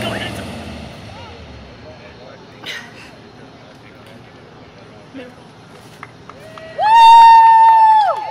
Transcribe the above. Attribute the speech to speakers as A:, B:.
A: no,